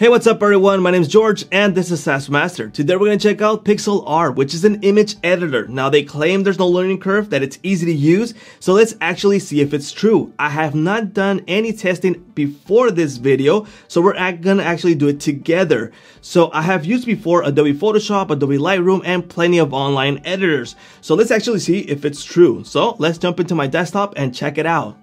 Hey, what's up everyone? My name is George and this is SaaS Master. Today we're going to check out Pixlr, which is an image editor. Now they claim there's no learning curve, that it's easy to use, so let's actually see if it's true. I have not done any testing before this video, so we're going to actually do it together. So I have used before Adobe Photoshop, Adobe Lightroom, and plenty of online editors. So let's actually see if it's true. So let's jump into my desktop and check it out.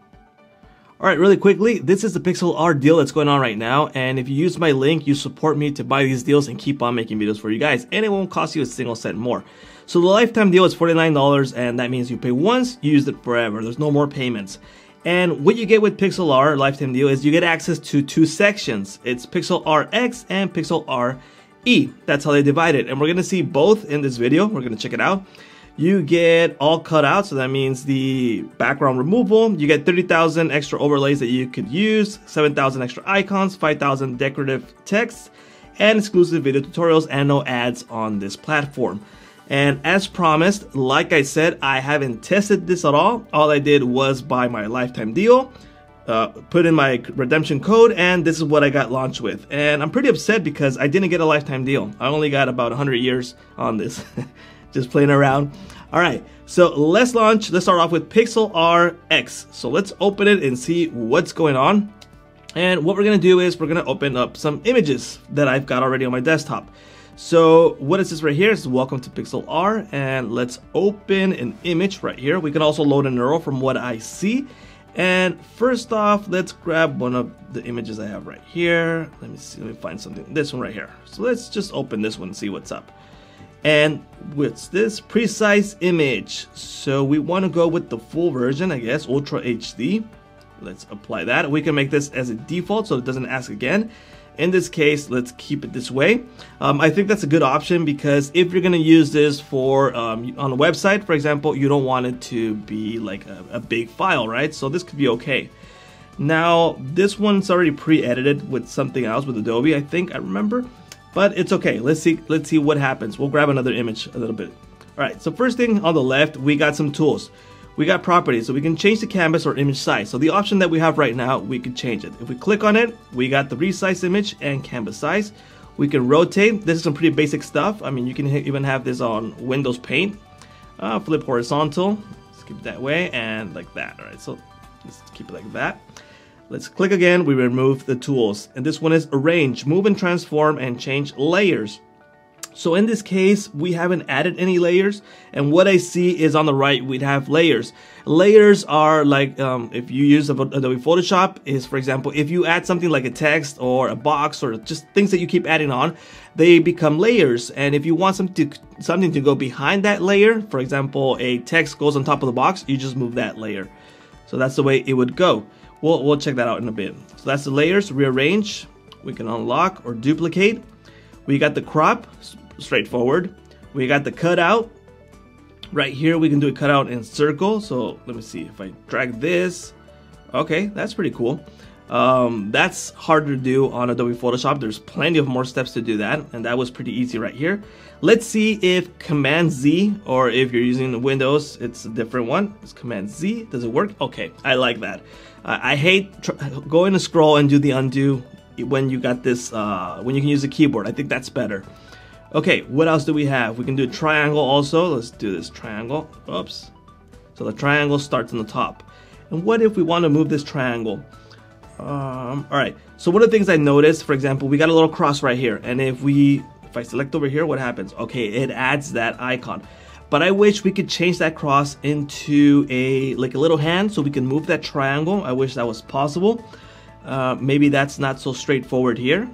Alright, really quickly, this is the Pixlr deal that's going on right now, and if you use my link, you support me to buy these deals and keep on making videos for you guys, and it won't cost you a single cent more. So the lifetime deal is $49, and that means you pay once, you use it forever. There's no more payments. And what you get with Pixlr lifetime deal is you get access to two sections. It's Pixlr X and Pixel RE. That's how they divide it. And we're going to see both in this video. We're going to check it out you get all cut out. So that means the background removal. You get 30,000 extra overlays that you could use, 7,000 extra icons, 5,000 decorative texts, and exclusive video tutorials and no ads on this platform. And as promised, like I said, I haven't tested this at all. All I did was buy my lifetime deal, uh, put in my redemption code, and this is what I got launched with. And I'm pretty upset because I didn't get a lifetime deal. I only got about 100 years on this. just playing around. All right, so let's launch. Let's start off with Pixlr X. So let's open it and see what's going on. And what we're gonna do is we're gonna open up some images that I've got already on my desktop. So what is this right here? It's welcome to Pixlr and let's open an image right here. We can also load an URL from what I see. And first off, let's grab one of the images I have right here. Let me see, let me find something. This one right here. So let's just open this one and see what's up and with this precise image so we want to go with the full version I guess Ultra HD let's apply that. We can make this as a default so it doesn't ask again. In this case let's keep it this way. Um, I think that's a good option because if you're gonna use this for um, on a website for example you don't want it to be like a, a big file right? So this could be okay. Now this one's already pre-edited with something else with Adobe I think I remember but it's okay. Let's see let's see what happens. We'll grab another image a little bit. All right, so first thing on the left, we got some tools. We got properties, so we can change the canvas or image size. So the option that we have right now, we can change it. If we click on it, we got the resize image and canvas size. We can rotate. This is some pretty basic stuff. I mean, you can even have this on Windows Paint. Uh, flip horizontal, let's keep it that way, and like that. All right, so let's keep it like that. Let's click again, we remove the tools. And this one is arrange, move and transform and change layers. So in this case, we haven't added any layers. And what I see is on the right, we'd have layers. Layers are like, um, if you use Adobe Photoshop, is for example, if you add something like a text or a box or just things that you keep adding on, they become layers. And if you want to, something to go behind that layer, for example, a text goes on top of the box, you just move that layer. So that's the way it would go. We'll, we'll check that out in a bit. So that's the layers, rearrange. We can unlock or duplicate. We got the crop, straightforward. We got the cutout. Right here, we can do a cutout in circle. So let me see if I drag this. Okay, that's pretty cool. Um, that's harder to do on Adobe Photoshop. There's plenty of more steps to do that, and that was pretty easy right here. Let's see if Command Z, or if you're using Windows, it's a different one. It's Command Z. Does it work? Okay, I like that. I hate going to scroll and do the undo when you got this, uh, when you can use the keyboard. I think that's better. Okay, what else do we have? We can do triangle also. Let's do this triangle. Oops. So the triangle starts on the top. And what if we want to move this triangle? Um, all right. So one of the things I noticed, for example, we got a little cross right here. And if we, if I select over here, what happens? Okay, it adds that icon. But I wish we could change that cross into a, like a little hand so we can move that triangle. I wish that was possible. Uh, maybe that's not so straightforward here.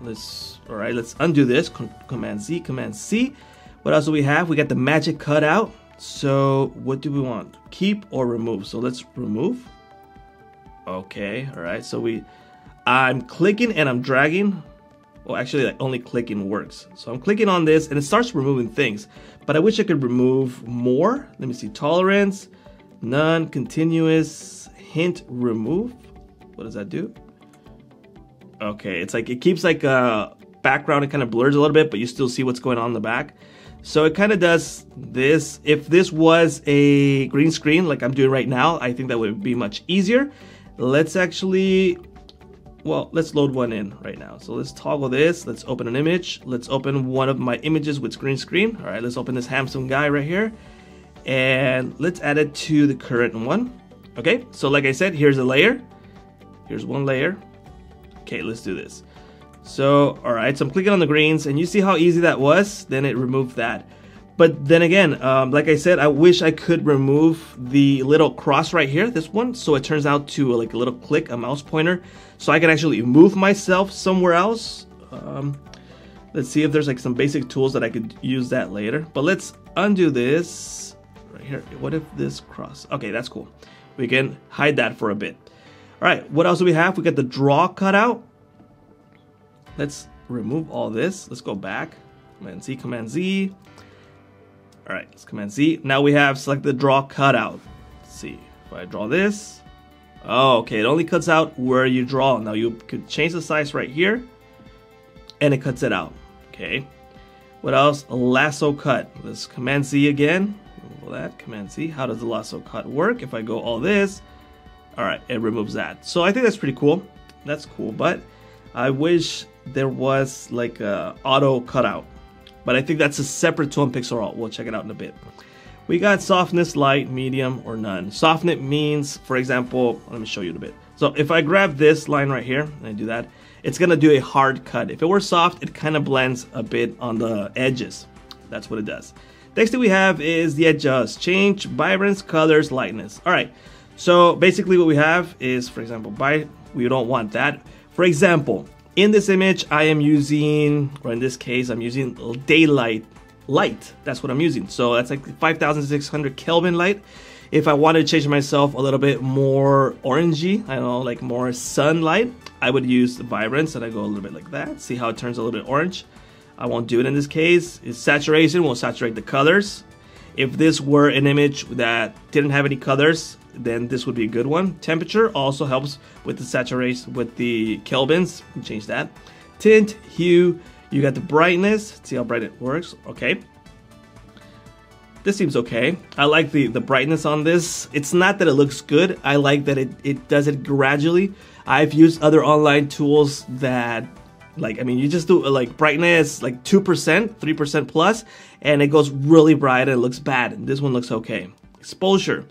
Let's, all right, let's undo this. Command Z, Command C. What else do we have? We got the magic cutout. So what do we want? Keep or remove? So let's remove. Okay, all right. So we, I'm clicking and I'm dragging. Well, actually, like only clicking works. So I'm clicking on this and it starts removing things. But I wish I could remove more. Let me see, tolerance, none, continuous, hint, remove. What does that do? Okay, it's like, it keeps like a background, it kind of blurs a little bit, but you still see what's going on in the back. So it kind of does this. If this was a green screen like I'm doing right now, I think that would be much easier. Let's actually well, let's load one in right now. So let's toggle this. Let's open an image. Let's open one of my images with green screen. All right, let's open this handsome guy right here. And let's add it to the current one. Okay, so like I said, here's a layer. Here's one layer. Okay, let's do this. So, all right, so I'm clicking on the greens and you see how easy that was? Then it removed that. But then again, um, like I said, I wish I could remove the little cross right here, this one, so it turns out to like a little click, a mouse pointer, so I can actually move myself somewhere else. Um, let's see if there's like some basic tools that I could use that later. But let's undo this right here. What if this cross? Okay, that's cool. We can hide that for a bit. All right, what else do we have? We got the draw cutout. Let's remove all this. Let's go back. Command Z, Command Z. All right, let's Command Z. Now we have select the draw cutout. Let's see if I draw this. Oh, okay, it only cuts out where you draw. Now you could change the size right here and it cuts it out. Okay. What else? A lasso cut. Let's Command Z again. Remove that. Command Z. How does the lasso cut work? If I go all this, all right, it removes that. So I think that's pretty cool. That's cool, but I wish there was like a auto cutout but I think that's a separate tool in Pixlr. We'll check it out in a bit. We got softness, light, medium, or none. Softness means, for example, let me show you a bit. So if I grab this line right here, and I do that, it's gonna do a hard cut. If it were soft, it kind of blends a bit on the edges. That's what it does. Next thing we have is the adjust. Change vibrance, colors, lightness. All right, so basically what we have is, for example, by we don't want that. For example, in this image, I am using, or in this case, I'm using daylight light. That's what I'm using. So that's like 5600 Kelvin light. If I wanted to change myself a little bit more orangey, I don't know, like more sunlight, I would use the vibrance and I go a little bit like that. See how it turns a little bit orange. I won't do it in this case. It's saturation, will saturate the colors. If this were an image that didn't have any colors, then this would be a good one. Temperature also helps with the saturation, with the kelvins. Change that. Tint, hue, you got the brightness. See how bright it works. Okay. This seems okay. I like the, the brightness on this. It's not that it looks good. I like that it, it does it gradually. I've used other online tools that like, I mean, you just do like brightness, like 2%, 3% plus, and it goes really bright and it looks bad. This one looks okay. Exposure.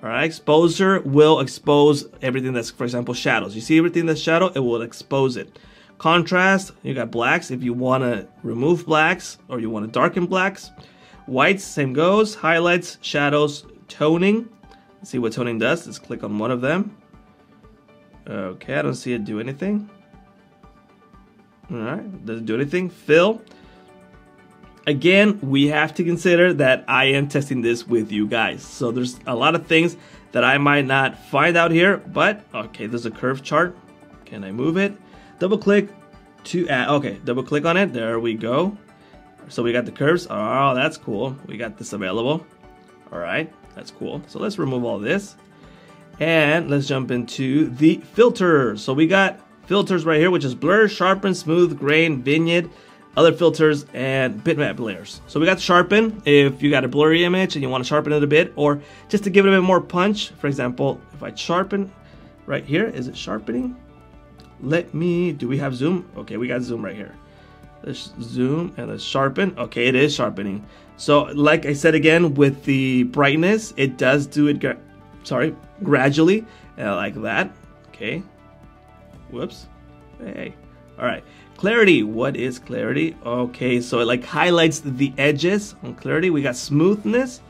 All right, exposure will expose everything that's, for example, shadows. You see everything that's shadow, it will expose it. Contrast, you got blacks if you want to remove blacks or you want to darken blacks. Whites, same goes. Highlights, shadows, toning. Let's see what toning does. Let's click on one of them. Okay, I don't see it do anything. All right, doesn't do anything. Fill. Again, we have to consider that I am testing this with you guys. So there's a lot of things that I might not find out here, but okay, there's a curve chart. Can I move it? Double click to add, okay, double click on it. There we go. So we got the curves. Oh, that's cool. We got this available. All right, that's cool. So let's remove all this. And let's jump into the filters. So we got filters right here, which is blur, sharpen, smooth, grain, vignette, other filters, and bitmap layers. So we got sharpen, if you got a blurry image and you want to sharpen it a bit, or just to give it a bit more punch. For example, if I sharpen right here, is it sharpening? Let me, do we have zoom? Okay, we got zoom right here. Let's zoom and let's sharpen. Okay, it is sharpening. So like I said again, with the brightness, it does do it, sorry, gradually, uh, like that. Okay. Whoops. Hey. All right. Clarity, what is clarity? Okay, so it like highlights the edges on clarity. We got smoothness.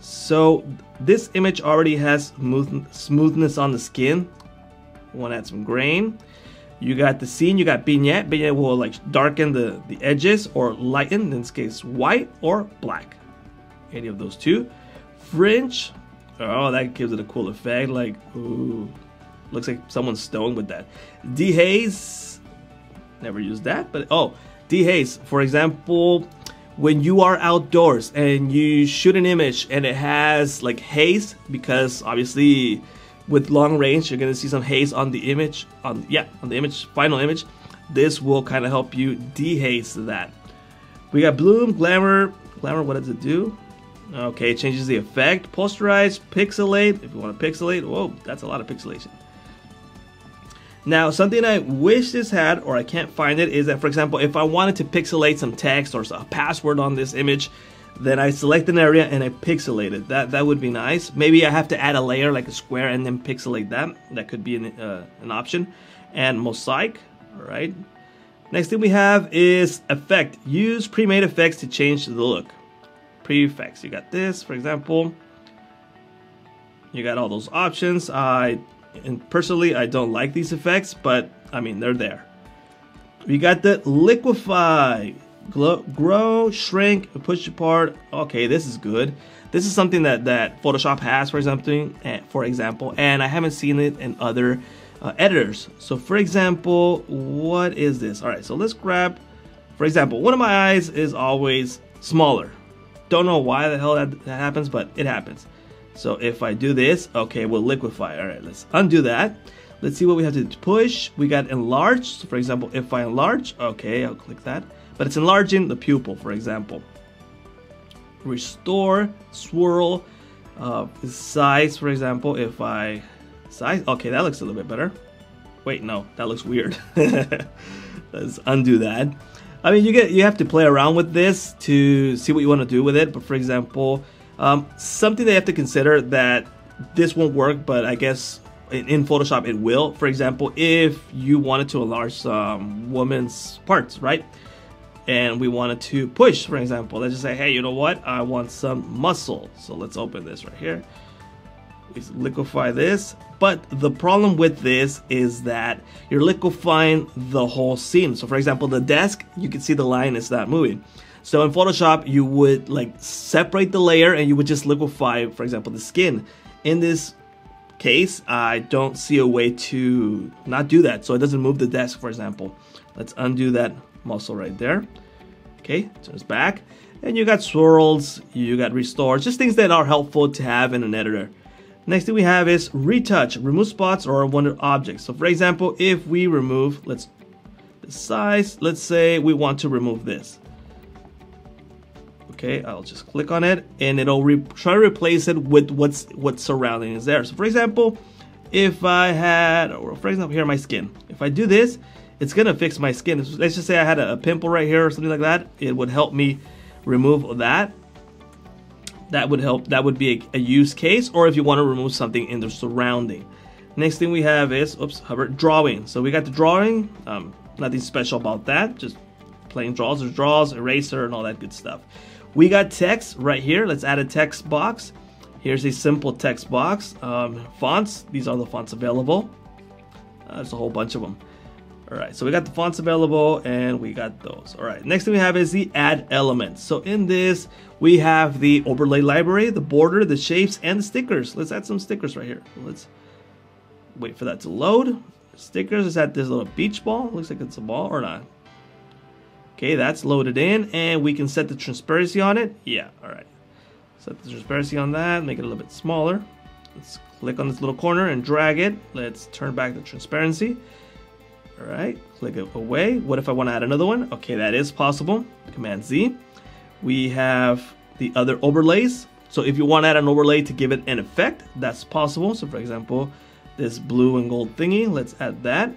So this image already has smooth, smoothness on the skin. Want to add some grain. You got the scene, you got vignette. Vignette will like darken the, the edges or lighten, in this case white or black. Any of those two. Fringe, oh that gives it a cool effect, like ooh, looks like someone's stoned with that. Dehaze, never used that, but oh, dehaze. For example, when you are outdoors and you shoot an image and it has like haze, because obviously with long range, you're gonna see some haze on the image, on yeah, on the image, final image. This will kind of help you dehaze that. We got bloom, glamour, glamour, what does it do? Okay, it changes the effect. Posterize, pixelate, if you want to pixelate, whoa, that's a lot of pixelation. Now, something I wish this had, or I can't find it, is that, for example, if I wanted to pixelate some text or a password on this image, then I select an area and I pixelate it. That that would be nice. Maybe I have to add a layer like a square and then pixelate that. That could be an, uh, an option. And mosaic, all right. Next thing we have is effect. Use pre-made effects to change the look. Pre-effects. You got this, for example. You got all those options. I, and personally, I don't like these effects, but I mean they're there. We got the liquify. Glow, grow, shrink, push apart. Okay, this is good. This is something that that Photoshop has, for example, eh, for example, and I haven't seen it in other uh, editors. So, for example, what is this? All right, so let's grab, for example, one of my eyes is always smaller. Don't know why the hell that, that happens, but it happens. So if I do this, okay, we'll liquify. All right, let's undo that. Let's see what we have to push. We got enlarge. So for example, if I enlarge, okay, I'll click that but it's enlarging the pupil, for example. Restore, swirl, uh, size, for example, if I size, okay, that looks a little bit better. Wait, no, that looks weird. Let's undo that. I mean, you get you have to play around with this to see what you want to do with it. But for example, um, something they have to consider that this won't work, but I guess in, Photoshop it will. For example, if you wanted to enlarge some woman's parts, right? and we wanted to push, for example. Let's just say, hey, you know what? I want some muscle. So let's open this right here. We liquefy this. But the problem with this is that you're liquefying the whole scene. So for example, the desk, you can see the line is not moving. So in Photoshop, you would like separate the layer and you would just liquefy, for example, the skin. In this case, I don't see a way to not do that. So it doesn't move the desk, for example. Let's undo that muscle right there. Okay, turns back. And you got swirls, you got restores, just things that are helpful to have in an editor. Next thing we have is retouch, remove spots or one objects. So for example, if we remove, let's the size, let's say we want to remove this. Okay, I'll just click on it and it'll try to replace it with what's what's surrounding is there. So for example, if I had, or for example, here my skin. If I do this, it's gonna fix my skin. Let's just say I had a, a pimple right here or something like that. It would help me remove that. That would help. That would be a, a use case, or if you want to remove something in the surrounding. Next thing we have is oops, hover drawing. So we got the drawing. Um, nothing special about that. Just plain draws. There's draws, eraser, and all that good stuff. We got text right here. Let's add a text box. Here's a simple text box. Um, fonts. These are the fonts available. Uh, there's a whole bunch of them. All right, so we got the fonts available and we got those. All right, next thing we have is the add elements. So in this, we have the overlay library, the border, the shapes, and the stickers. Let's add some stickers right here. Let's wait for that to load. Stickers is at this little beach ball. Looks like it's a ball or not. Okay, that's loaded in and we can set the transparency on it. Yeah, all right. Set the transparency on that, make it a little bit smaller. Let's click on this little corner and drag it. Let's turn back the transparency. All right, click it away. What if I want to add another one? Okay, that is possible. Command Z. We have the other overlays. So if you want to add an overlay to give it an effect, that's possible. So for example, this blue and gold thingy, let's add that.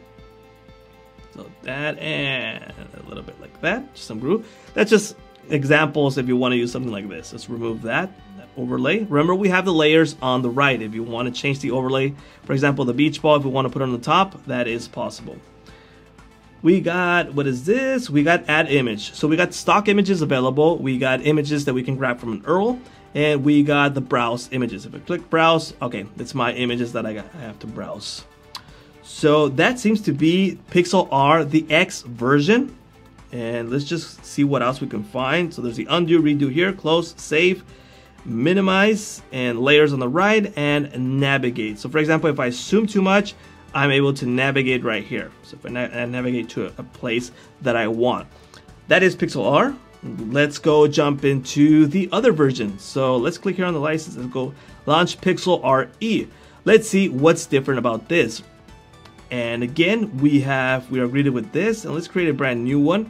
So that and a little bit like that, just some groove. That's just examples if you want to use something like this. Let's remove that, that overlay. Remember we have the layers on the right. If you want to change the overlay, for example, the beach ball, if we want to put it on the top, that is possible we got, what is this? We got add image. So we got stock images available. We got images that we can grab from an URL. And we got the browse images. If I click browse, okay, that's my images that I, got, I have to browse. So that seems to be Pixlr, the X version. And let's just see what else we can find. So there's the undo, redo here, close, save, minimize, and layers on the right, and navigate. So for example, if I zoom too much, I'm able to navigate right here. So if I, na I navigate to a, a, place that I want. That is Pixlr. Let's go jump into the other version. So let's click here on the license and go launch Pixel RE. Let's see what's different about this. And again, we have, we are greeted with this and let's create a brand new one.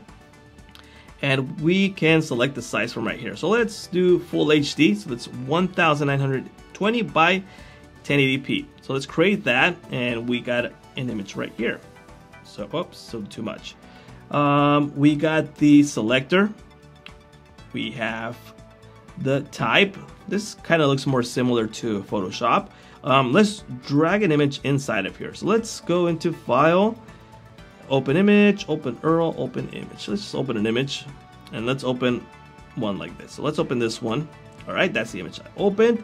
And we can select the size from right here. So let's do full HD. So that's 1920 by 1080p. So let's create that and we got an image right here. So, oops, so too much. Um, we got the selector. We have the type. This kind of looks more similar to Photoshop. Um, let's drag an image inside of here. So let's go into File, Open Image, Open URL, Open Image. Let's just open an image, and let's open one like this. So let's open this one. All right, that's the image I opened.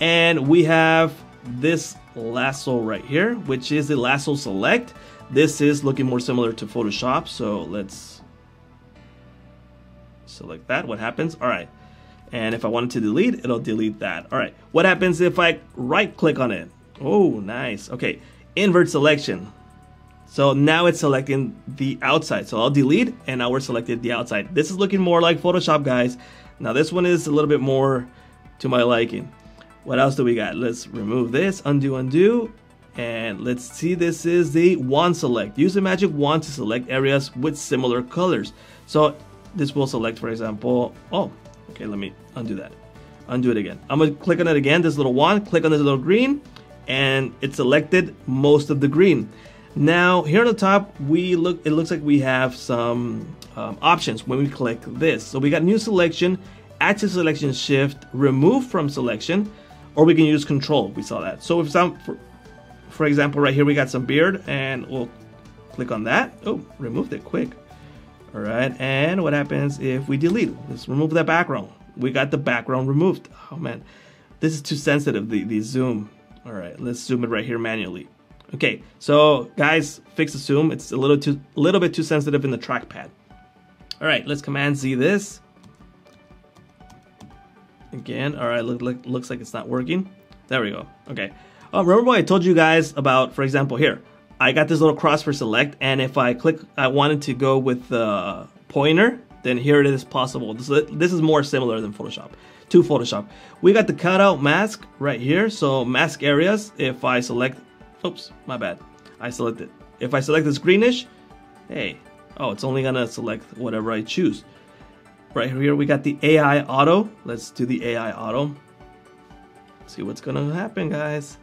And we have this lasso right here, which is the lasso select. This is looking more similar to Photoshop. So let's select that. What happens? All right. And if I wanted to delete, it'll delete that. All right. What happens if I right click on it? Oh, nice. Okay. Invert selection. So now it's selecting the outside. So I'll delete and now we're selected the outside. This is looking more like Photoshop, guys. Now this one is a little bit more to my liking. What else do we got? Let's remove this, undo, undo. And let's see, this is the wand select. Use the magic wand to select areas with similar colors. So this will select, for example, oh, okay, let me undo that. Undo it again. I'm gonna click on it again, this little wand, click on this little green, and it selected most of the green. Now here on the top, we look. It looks like we have some um, options when we click this. So we got new selection, add to selection shift, remove from selection, or we can use control. We saw that. So if some, for, for example, right here we got some beard, and we'll click on that. Oh, removed it quick. All right, and what happens if we delete? Let's remove that background. We got the background removed. Oh man, this is too sensitive. The the zoom. All right, let's zoom it right here manually. Okay, so guys, fix the zoom. It's a little too, a little bit too sensitive in the trackpad. All right, let's Command Z this. Again, all right, look, look, looks like it's not working. There we go. Okay. Um, remember what I told you guys about, for example, here. I got this little cross for select, and if I click, I wanted to go with the pointer, then here it is possible. This, this is more similar than Photoshop, to Photoshop. We got the cutout mask right here, so mask areas. If I select Oops, my bad. I select it. If I select this greenish, hey, oh, it's only gonna select whatever I choose. Right here we got the AI auto. Let's do the AI auto. See what's gonna happen, guys.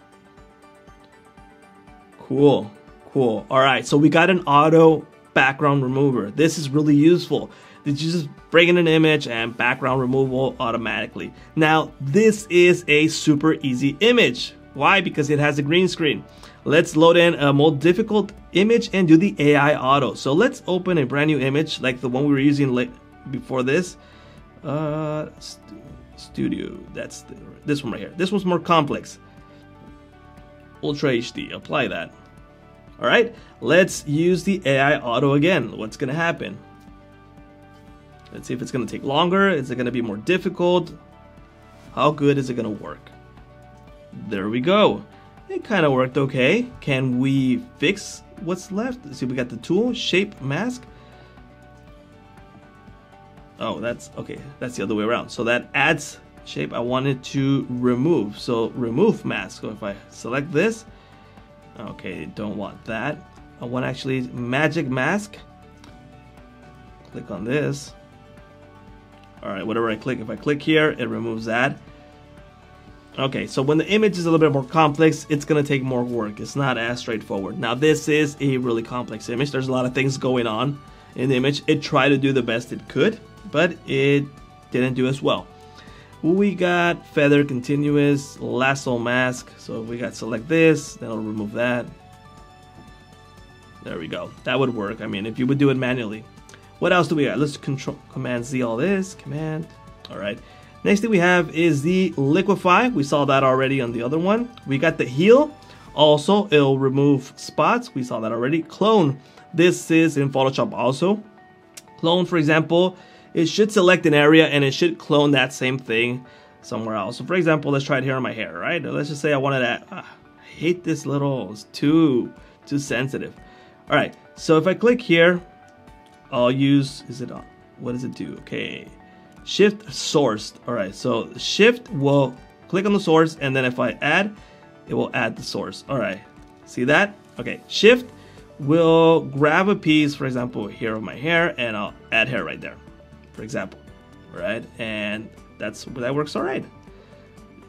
Cool, cool. All right, so we got an auto background remover. This is really useful. Did you just bring in an image and background removal automatically? Now, this is a super easy image. Why? Because it has a green screen. Let's load in a more difficult image and do the AI auto. So let's open a brand new image like the one we were using before this. Uh, st studio, that's the, this one right here. This one's more complex. Ultra HD, apply that. All right, let's use the AI auto again. What's gonna happen? Let's see if it's gonna take longer. Is it gonna be more difficult? How good is it gonna work? There we go. It kind of worked okay. Can we fix what's left? Let's see, we got the tool, shape, mask. Oh, that's, okay, that's the other way around. So that adds shape I wanted to remove. So remove mask. So if I select this, okay, don't want that. I want actually magic mask. Click on this. All right, whatever I click, if I click here, it removes that. Okay, so when the image is a little bit more complex, it's gonna take more work. It's not as straightforward. Now this is a really complex image. There's a lot of things going on in the image. It tried to do the best it could, but it didn't do as well. We got feather continuous, lasso mask. So we got select this, then I'll remove that. There we go. That would work. I mean, if you would do it manually. What else do we got? Let's control command Z all this, command. All right. Next thing we have is the liquify. We saw that already on the other one. We got the heal. Also, it'll remove spots. We saw that already. Clone. This is in Photoshop also. Clone, for example, it should select an area and it should clone that same thing somewhere else. So for example, let's try it here on my hair, right? Let's just say I wanted to, uh, I hate this little, it's too, too sensitive. All right, so if I click here, I'll use, is it on, what does it do? Okay, shift sourced. All right, so shift will click on the source and then if I add, it will add the source. All right, see that? Okay, shift will grab a piece, for example, here of my hair and I'll add hair right there, for example, right? And that's, that works all right.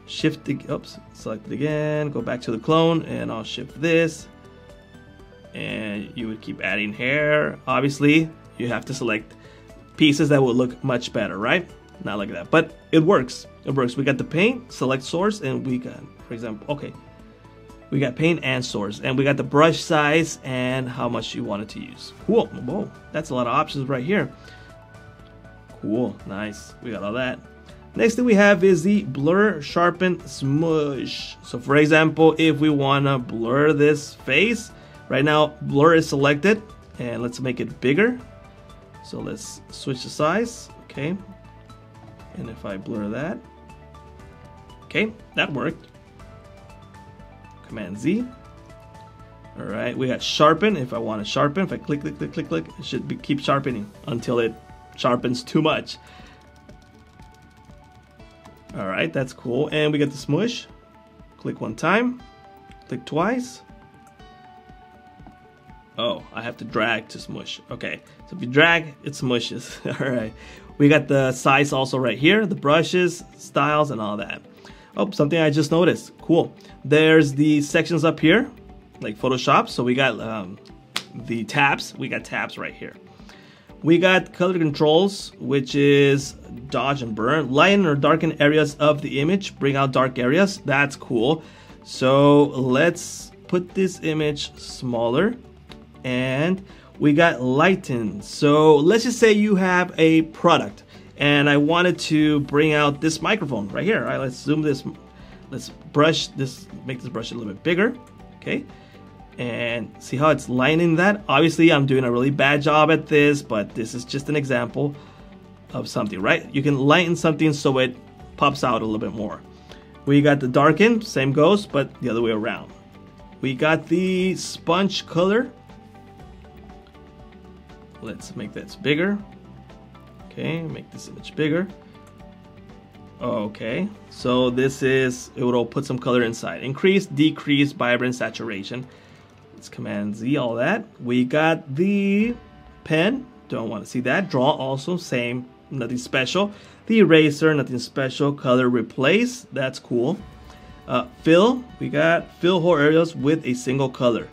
Shift, the, oops, select it again, go back to the clone and I'll shift this. and you would keep adding hair. Obviously, you have to select pieces that will look much better, right? Not like that, but it works. It works. We got the paint, select source, and we got, for example, okay. We got paint and source, and we got the brush size and how much you wanted to use. Cool. Whoa, that's a lot of options right here. Cool, nice. We got all that. Next thing we have is the blur, sharpen, smush. So for example, if we wanna blur this face, right now blur is selected, and let's make it bigger. So let's switch the size, okay. And if I blur that, okay, that worked. Command Z. All right, we got sharpen. If I want to sharpen, if I click, click, click, click, click, it should be, keep sharpening until it sharpens too much. All right, that's cool. And we get the smush. Click one time, click twice. Oh, I have to drag to smush. Okay, so if you drag, it smushes. all right, we got the size also right here, the brushes, styles, and all that. Oh, something I just noticed. Cool. There's the sections up here, like Photoshop. So we got um, the tabs. We got tabs right here. We got color controls, which is dodge and burn. Lighten or darken areas of the image. Bring out dark areas. That's cool. So let's put this image smaller. And we got lighten. So let's just say you have a product and I wanted to bring out this microphone right here. All right, let's zoom this, let's brush this, make this brush a little bit bigger, okay? And see how it's lining that? Obviously, I'm doing a really bad job at this, but this is just an example of something, right? You can lighten something so it pops out a little bit more. We got the darken, same goes, but the other way around. We got the sponge color. Let's make this bigger. Okay, make this image bigger. Okay, so this is, it will put some color inside. Increase, decrease, vibrant, saturation. Command Z, all that. We got the pen, don't want to see that. Draw also, same, nothing special. The eraser, nothing special. Color replace, that's cool. Uh, fill, we got fill whole areas with a single color.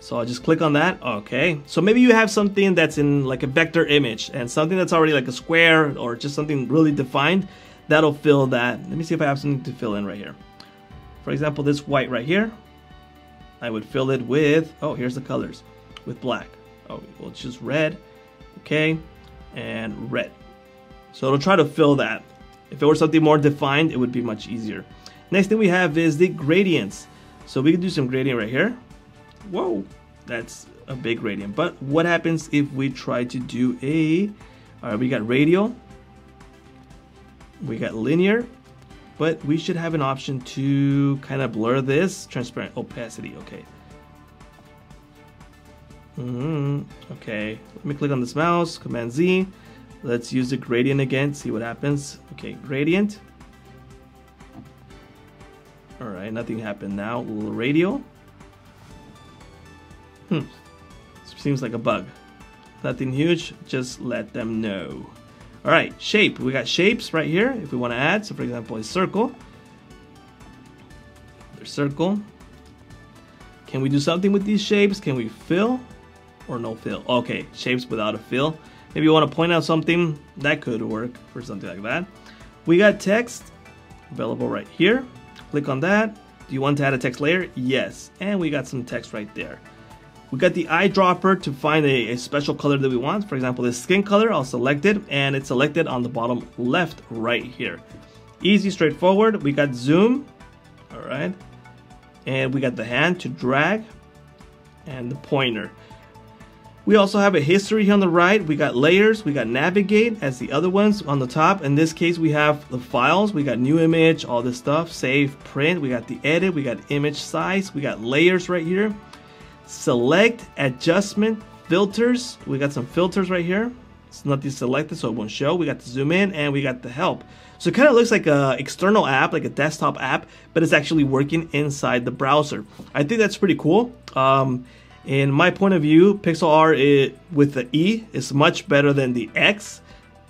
So I'll just click on that. Okay. So maybe you have something that's in like a vector image and something that's already like a square or just something really defined. That'll fill that. Let me see if I have something to fill in right here. For example, this white right here. I would fill it with, oh, here's the colors, with black. Oh, well, it's just red. Okay. And red. So it'll try to fill that. If it were something more defined, it would be much easier. Next thing we have is the gradients. So we can do some gradient right here whoa, that's a big gradient. But what happens if we try to do a, all right, we got radial, we got linear, but we should have an option to kind of blur this, transparent opacity, okay. Mm -hmm. Okay, let me click on this mouse, Command Z. Let's use the gradient again, see what happens. Okay, gradient. All right, nothing happened now. Radial. Hmm. Seems like a bug. Nothing huge, just let them know. All right, shape. We got shapes right here if we want to add. So for example, a circle. There's circle. Can we do something with these shapes? Can we fill or no fill? Okay, shapes without a fill. Maybe you want to point out something that could work for something like that. We got text available right here. Click on that. Do you want to add a text layer? Yes. And we got some text right there. We got the eyedropper to find a, a, special color that we want. For example, this skin color, I'll select it and it's selected on the bottom left right here. Easy, straightforward. We got zoom, all right. And we got the hand to drag and the pointer. We also have a history here on the right. We got layers, we got navigate as the other ones on the top. In this case, we have the files. We got new image, all this stuff, save, print. We got the edit, we got image size, we got layers right here select, adjustment, filters. We got some filters right here. It's nothing selected, so it won't show. We got the zoom in and we got the help. So it kind of looks like a external app, like a desktop app, but it's actually working inside the browser. I think that's pretty cool. Um, in my point of view, Pixlr it, with the E is much better than the X.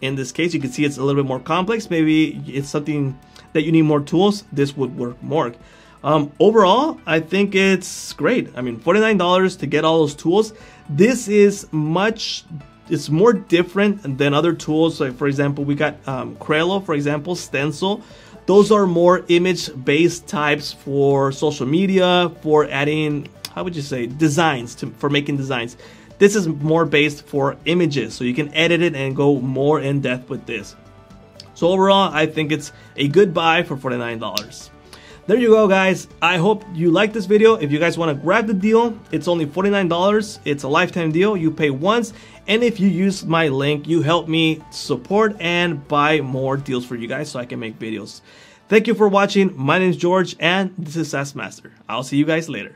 In this case, you can see it's a little bit more complex. Maybe it's something that you need more tools. This would work more. Um, overall, I think it's great. I mean, $49 to get all those tools. This is much it's more different than other tools. Like for example, we got um, Crello, for example, Stencil. Those are more image-based types for social media, for adding, how would you say, designs, to, for making designs. This is more based for images, so you can edit it and go more in depth with this. So overall, I think it's a good buy for $49 there you go guys. I hope you like this video. If you guys want to grab the deal it's only $49 it's a lifetime deal. You pay once and if you use my link you help me support and buy more deals for you guys so i can make videos. Thank you for watching. My name is george and this is SaaS Master. I'll see you guys later